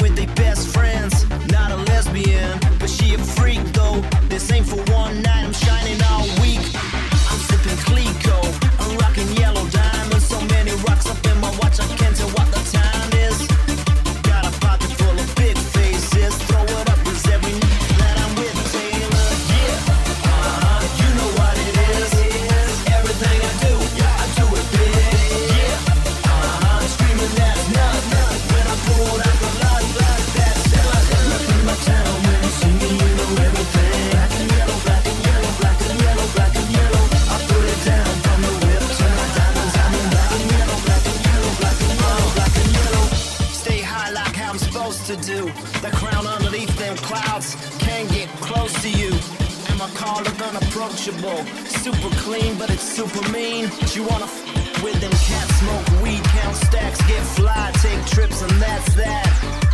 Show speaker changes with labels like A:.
A: with their best friends. Not a lesbian, but she a freak though. This ain't for one night, I'm shining all crown underneath them clouds. Can't get close to you. And my car called unapproachable? Super clean, but it's super mean. You wanna f with them cats, smoke weed, count stacks, get fly, take trips, and that's that.